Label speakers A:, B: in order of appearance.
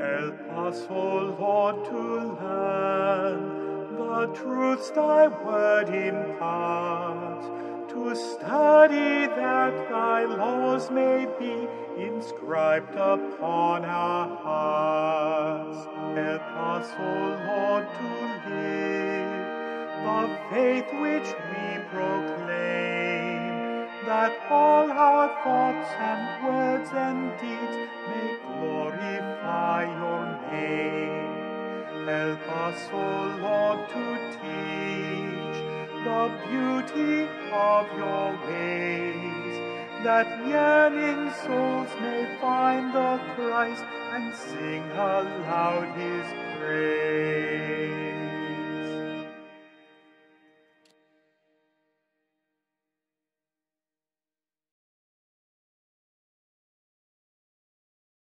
A: Help us, O Lord, to learn the truths thy word imparts, to study that thy laws may be inscribed upon our hearts. Help us, O Lord, to live. The faith which we proclaim, that all our thoughts and words and deeds Help us, O Lord, to teach the beauty of your ways, that yearning souls may find the Christ and sing aloud his praise.